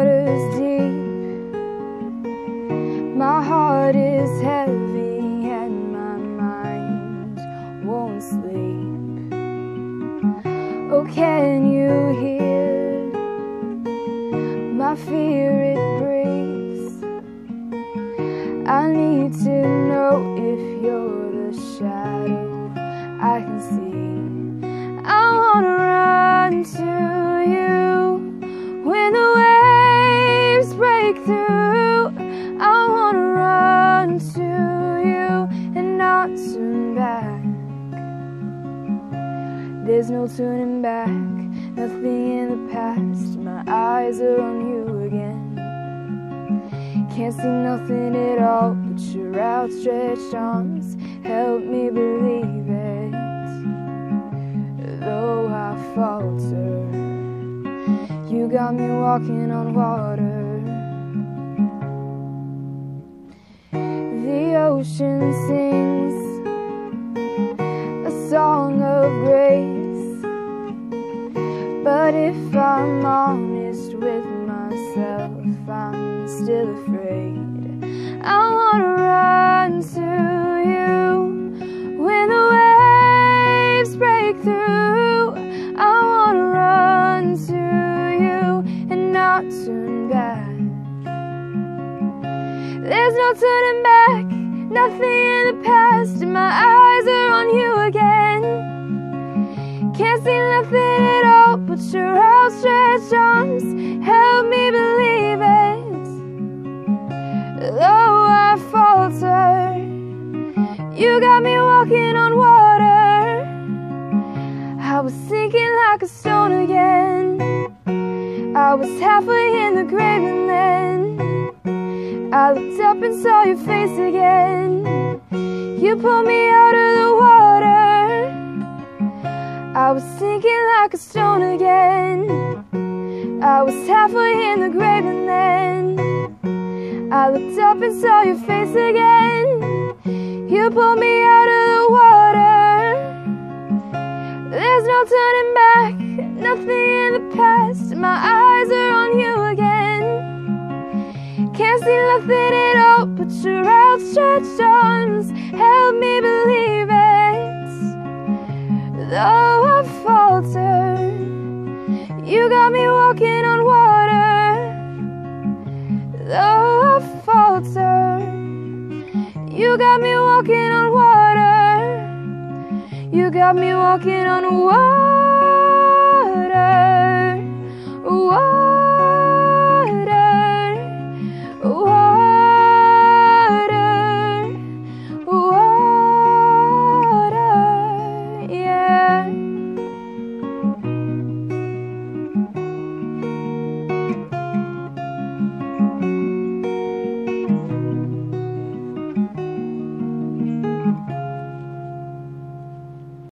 water's deep, my heart is heavy, and my mind won't sleep. Oh, can you hear my fear? It breathes. I need to know if you're the shadow I can see. Turning back, nothing in the past. My eyes are on you again. Can't see nothing at all but your outstretched arms. Help me believe it. Though I falter, you got me walking on water. The ocean sings a song of grace. But if I'm honest with myself, I'm still afraid. I wanna run to you when the waves break through. I wanna run to you and not turn back. There's no turning back, nothing in the past, and my eyes you got me walking on water. I was sinking like a stone again. I was halfway in the grave and then I looked up and saw your face again. You pulled me out of the water. I was sinking like a stone again. I was halfway in the grave and then I looked up and saw your face again. You pulled me out of the water. There's no turning back, nothing in the past. My eyes are on you again. Can't see nothing at all but your outstretched arms. Help me believe it. Though I falter, you got me walking on water. Though I falter, you got me walking on water. You got me walking on water.